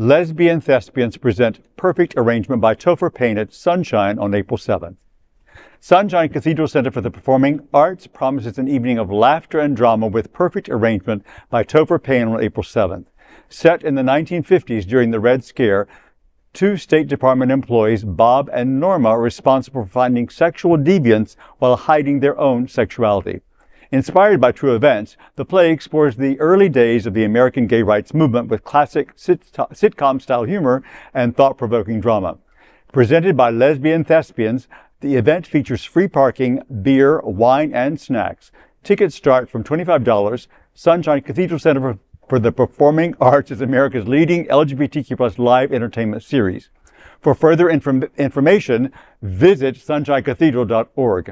Lesbian Thespians present Perfect Arrangement by Topher Payne at Sunshine on April 7th. Sunshine Cathedral Center for the Performing Arts promises an evening of laughter and drama with perfect arrangement by Topher Payne on April 7th. Set in the 1950s during the Red Scare, two State Department employees, Bob and Norma, are responsible for finding sexual deviance while hiding their own sexuality. Inspired by true events, the play explores the early days of the American gay rights movement with classic sitcom style humor and thought provoking drama. Presented by lesbian thespians, the event features free parking, beer, wine, and snacks. Tickets start from $25. Sunshine Cathedral Center for, the Performing Arts is America's leading LGBTQ plus live entertainment series. For further inform- information, visit sunshinecathedral.org.